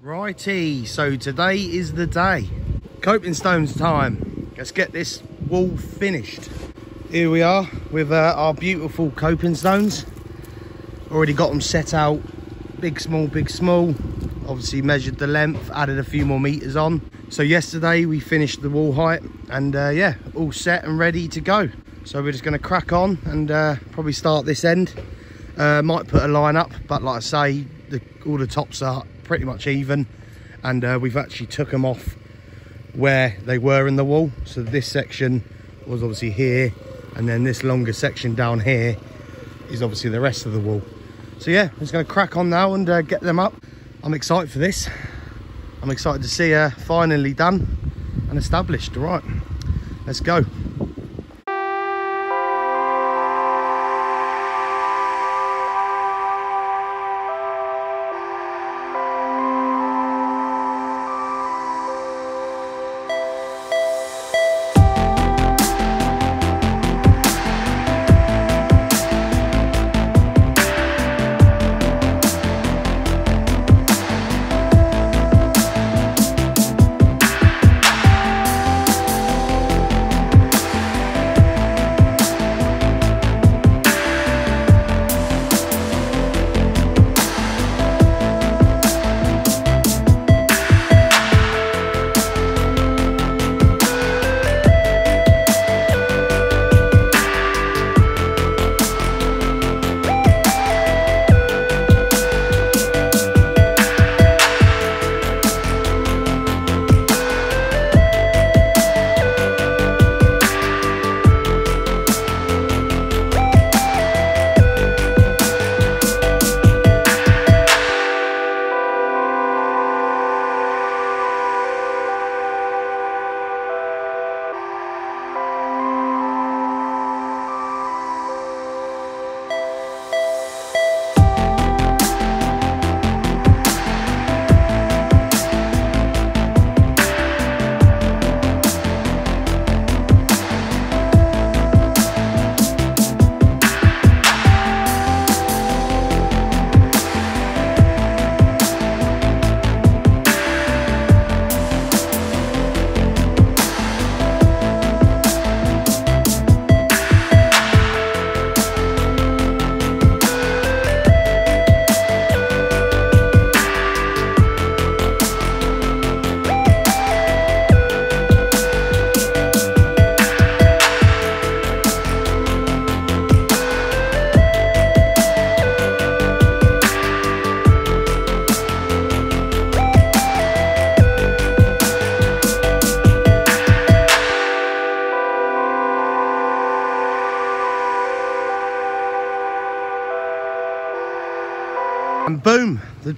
Righty, so today is the day. Coping stones time. Let's get this wall finished. Here we are with uh, our beautiful coping stones. Already got them set out, big, small, big, small. Obviously measured the length, added a few more meters on. So yesterday we finished the wall height and uh, yeah, all set and ready to go. So we're just gonna crack on and uh, probably start this end. Uh, might put a line up, but like I say, the, all the tops are pretty much even and uh, we've actually took them off where they were in the wall. So this section was obviously here and then this longer section down here is obviously the rest of the wall. So yeah, I'm just gonna crack on now and uh, get them up. I'm excited for this. I'm excited to see her finally done and established. Right, let's go.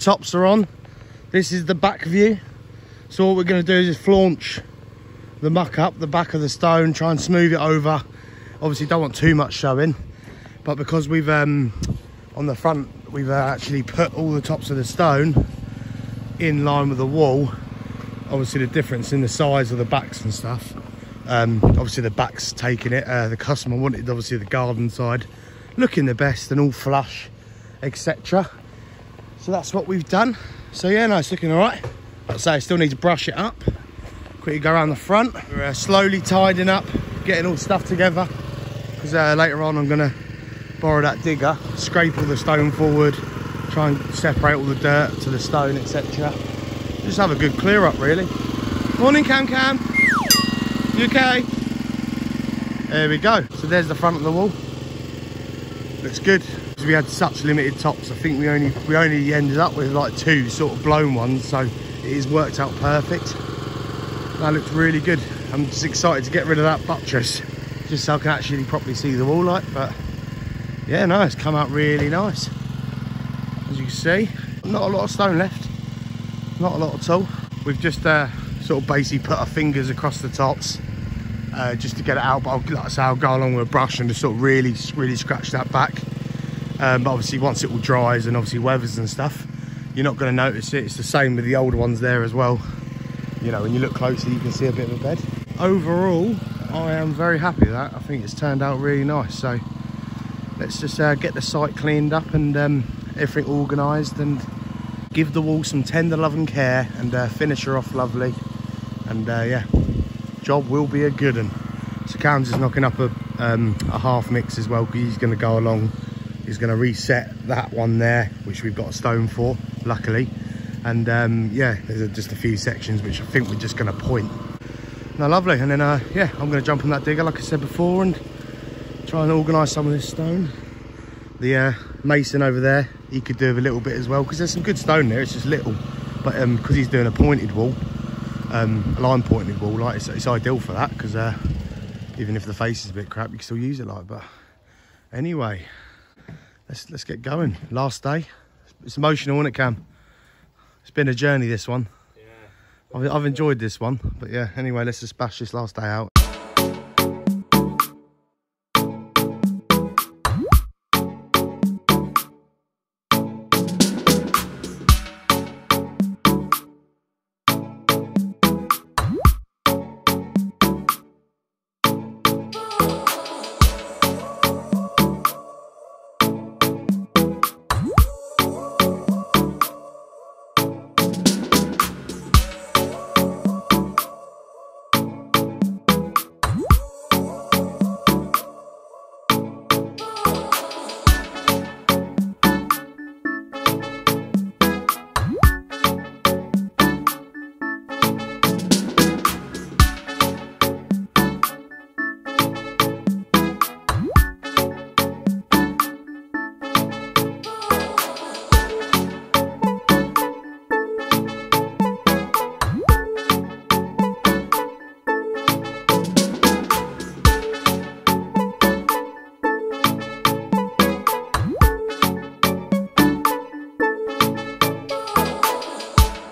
Tops are on. This is the back view. So what we're gonna do is just flaunch the muck up the back of the stone, try and smooth it over. Obviously don't want too much showing, but because we've, um, on the front, we've uh, actually put all the tops of the stone in line with the wall. Obviously the difference in the size of the backs and stuff. Um, obviously the back's taking it. Uh, the customer wanted obviously the garden side looking the best and all flush, etc that's what we've done. So yeah no it's looking all right. Like say still need to brush it up. Quickly go around the front. We're uh, slowly tidying up getting all stuff together. Because uh, later on I'm gonna borrow that digger scrape all the stone forward try and separate all the dirt to the stone etc just have a good clear up really. Morning cam cam. You okay? There we go. So there's the front of the wall. Looks good we had such limited tops i think we only we only ended up with like two sort of blown ones so it has worked out perfect. That looks really good. I'm just excited to get rid of that buttress just so i can actually properly see the wall light but yeah no it's come out really nice as you can see. Not a lot of stone left not a lot at all. We've just uh, sort of basically put our fingers across the tops uh, just to get it out but I'll, like I say, I'll go along with a brush and just sort of really really scratch that back um, but obviously once it all dries and obviously weathers and stuff you're not going to notice it it's the same with the older ones there as well you know when you look closely you can see a bit of a bed overall i am very happy with that i think it's turned out really nice so let's just uh, get the site cleaned up and um, everything organized and give the wall some tender love and care and uh, finish her off lovely. And uh, yeah, job will be a good one. So Cam's is knocking up a, um, a half mix as well. Because he's going to go along. He's going to reset that one there, which we've got a stone for, luckily. And um, yeah, there's just a few sections which I think we're just going to point. Now, lovely. And then, uh, yeah, I'm going to jump on that digger, like I said before, and try and organise some of this stone. The uh, mason over there, he could do a little bit as well, because there's some good stone there. It's just little. But because um, he's doing a pointed wall, um, a line pointed wall, like it's, it's ideal for that, because uh, even if the face is a bit crap, you can still use it like. But anyway, let's let's get going. Last day. It's emotional, isn't it, Cam? It's been a journey, this one. Yeah. I've, I've enjoyed this one. But yeah, anyway, let's just bash this last day out.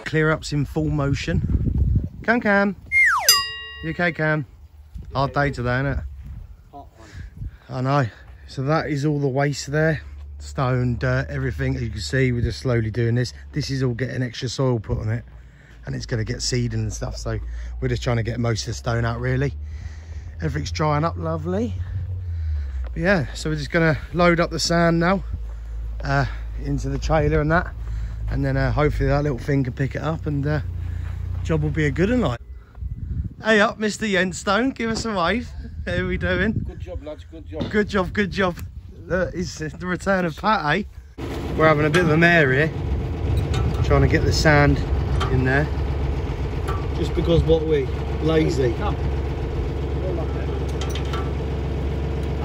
Clear ups in full motion. Cam Cam. You okay Cam? Hard day today, isn't it? Hot one. I know. So that is all the waste there. Stone, dirt, everything. As you can see, we're just slowly doing this. This is all getting extra soil put on it. And it's going to get seeding and stuff. So we're just trying to get most of the stone out, really. Everything's drying up lovely. But yeah, so we're just going to load up the sand now. Uh, into the trailer and that and then uh, hopefully that little thing can pick it up and uh, job will be a good one hey up mr yenstone give us a wave. How are we doing? Good job lads good job. Good job good job. Uh, it's the return of pat eh? We're having a bit of a mare here trying to get the sand in there. Just because what we lazy.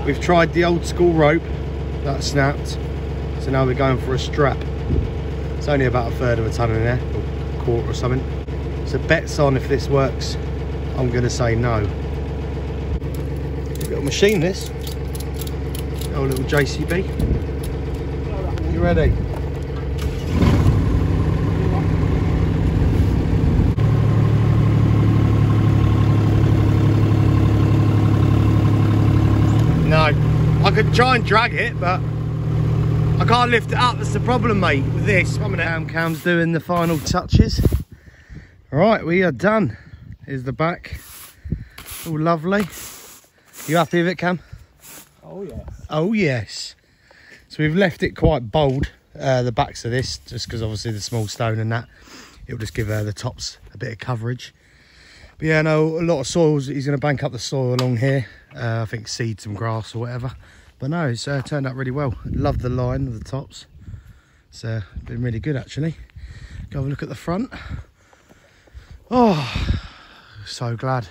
We've tried the old school rope that snapped so now we're going for a strap it's only about a third of a ton in there, or a quarter or something. So bets on if this works, I'm gonna say no. Little machine this. Oh, little JCB. You ready? No, I could try and drag it, but I can't lift it up, that's the problem, mate, with this. I'm One minute. Cam Cam's doing the final touches. All right, we are done. Here's the back. All lovely. You happy with it, Cam? Oh, yes. Oh, yes. So we've left it quite bold, uh, the backs of this, just because obviously the small stone and that, it'll just give uh, the tops a bit of coverage. But yeah, no, a lot of soils, he's going to bank up the soil along here. Uh, I think seed some grass or whatever. But no, it's uh, turned out really well. Love the line of the tops. It's uh, been really good actually. Go have a look at the front. Oh, so glad.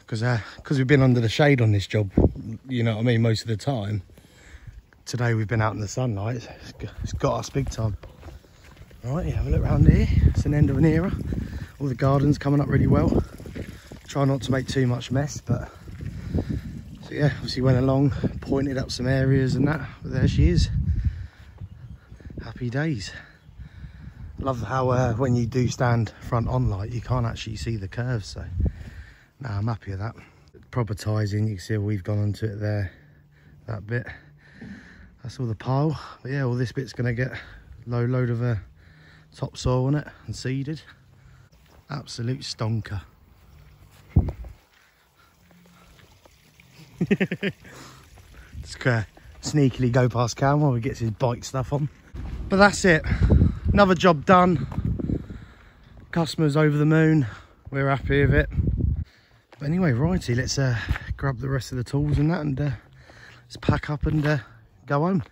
Because because uh, we've been under the shade on this job, you know what I mean, most of the time. Today we've been out in the sunlight. it's got us big time. All right, yeah, have a look around here. It's an end of an era. All the gardens coming up really well. Try not to make too much mess, but yeah, obviously went along, pointed up some areas and that, but there she is. Happy days. Love how uh, when you do stand front on light, you can't actually see the curves, so now nah, I'm happy with that. Proper in, you can see we've gone onto it there, that bit. That's all the pile, but yeah, all this bit's gonna get low load of uh, topsoil on it and seeded. Absolute stonker. Just uh, sneakily go past Cam while he gets his bike stuff on. But that's it. another job done. Customers over the moon. We're happy with it. But anyway, righty, let's uh, grab the rest of the tools and that and uh, let's pack up and uh, go home.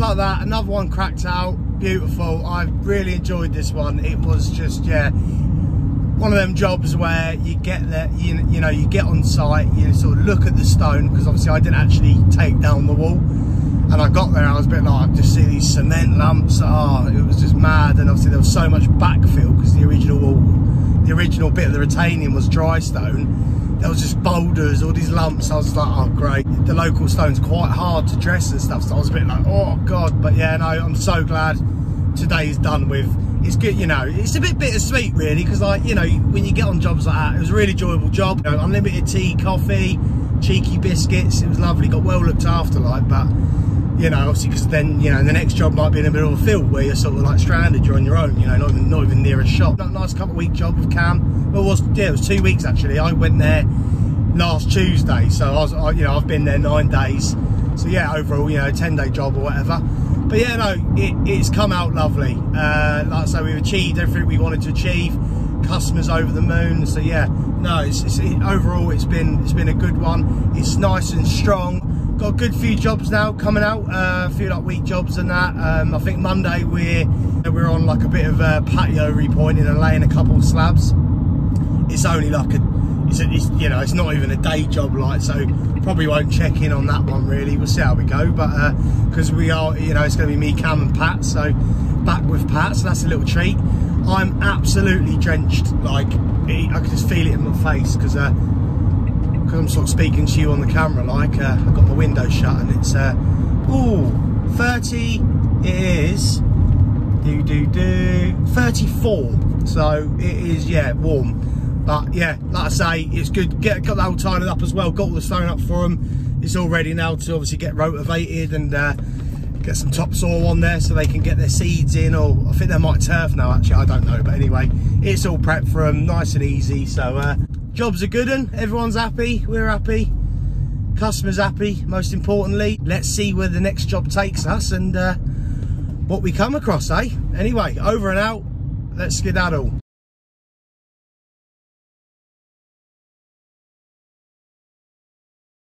Like that, another one cracked out. Beautiful. I really enjoyed this one. It was just, yeah, one of them jobs where you get there, you, you know, you get on site, you sort of look at the stone, because obviously I didn't actually take down the wall. And I got there, I was a bit like, i just see these cement lumps. Oh, ah, it was just mad. And obviously there was so much backfill because the original wall, the original bit of the retaining was dry stone there was just boulders, all these lumps. I was like, oh great. The local stone's quite hard to dress and stuff, so I was a bit like, oh god. But yeah, no, I'm so glad today is done with. It's good, you know, it's a bit bittersweet really, because like, you know, when you get on jobs like that, it was a really enjoyable job. You know, unlimited tea, coffee, cheeky biscuits, it was lovely, got well looked after like, but you know, obviously because then, you know, the next job might be in the middle of a field where you're sort of like stranded, you're on your own, you know, not even, not even near a shop. That nice couple of week job with Cam. Well, it was, yeah, it was two weeks actually. I went there last Tuesday, so I was, I, you know, I've been there nine days. So yeah, overall, you know, 10 day job or whatever. But yeah, no, it, it's come out lovely. Uh, like I say, we've achieved everything we wanted to achieve. Customers over the moon. So yeah, no, it's, it's it, overall it's been it's been a good one. It's nice and strong got a good few jobs now coming out uh, a few like week jobs and that. Um, I think Monday we're we're on like a bit of a patio repointing and laying a couple of slabs. It's only like a it's, a, it's you know it's not even a day job like so probably won't check in on that one really. We'll see how we go but because uh, we are you know it's going to be me Cam and Pat so back with Pat so that's a little treat. I'm absolutely drenched like I can just feel it in my face because uh, I'm sort of speaking to you on the camera like uh, I've got my window shut and it's uh oh 30 it is do do do 34 so it is yeah warm. But yeah like I say it's good. Get got that all tied up as well. Got all the stone up for them it's all ready now to obviously get rotivated and uh, get some topsoil on there so they can get their seeds in or I think they might turf now actually. I don't know. But anyway it's all prepped for them nice and easy. So uh, job's a good one everyone's happy. We're happy. Customers happy most importantly. Let's see where the next job takes us and uh, what we come across eh? Anyway over and out. Let's skedaddle